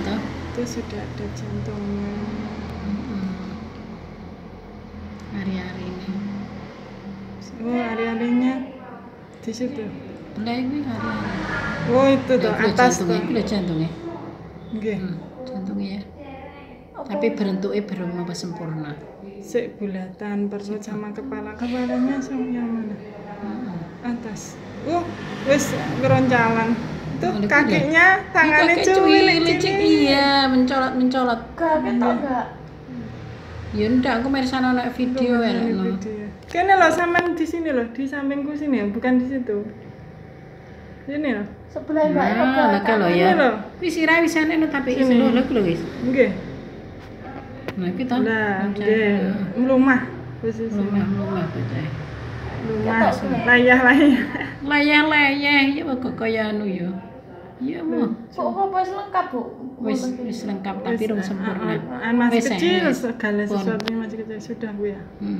itu sudah ada jantungnya. Hari-hari ini. Oh, hari-harinya di situ. Lah ini hari-hari. Oh, itu tuh atas jantungnya, tuh. lho jantungnya. Nggih. Hmm, jantungnya ya. Tapi bentuknya belum apa sempurna. Sik bulatan perut sama kepala. Kepalanya sama yang mana? Hmm. Atas. Oh, wis geroncalan. Itu Oh, kakinya, tangannya Ini kakek licik. Iya, mencolot mencolot. Gak ketok gak? Ya ndak, aku main sana video ya. no. Kene loh sampean di sini loh, di sampingku sini ya, bukan di situ. Sini loh. Sebelah mbak Eko Nah, lah kalau ya. Ini. Wis ira wis ana no, tapi Sini. isi lho lho lho wis. Nggih. Nah, iki to. Lah, nggih. Mlumah posisi. Lumah lumah bocah. Lumah. Layah-layah. Layah-layah ya kok kaya anu ya. Iya, Bu. Bu, kok wis lengkap bu? Wis wis lengkap tapi rung sempurna. An masih Wis, kecil wis. segala Pun. sesuatunya masih kecil sudah Bu ya. Hmm.